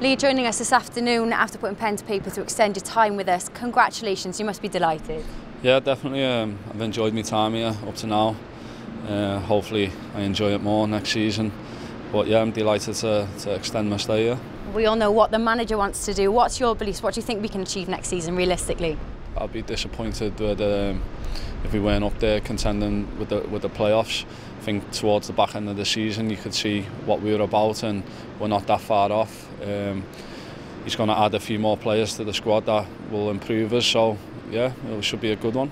Lee, joining us this afternoon after putting pen to paper to extend your time with us. Congratulations, you must be delighted. Yeah, definitely. Um, I've enjoyed my time here up to now. Uh, hopefully, I enjoy it more next season. But yeah, I'm delighted to, to extend my stay here. We all know what the manager wants to do. What's your beliefs? What do you think we can achieve next season, realistically? I'd be disappointed with, um, if we weren't up there contending with the with the playoffs. I think towards the back end of the season, you could see what we were about, and we're not that far off. Um, he's going to add a few more players to the squad that will improve us. So, yeah, it should be a good one.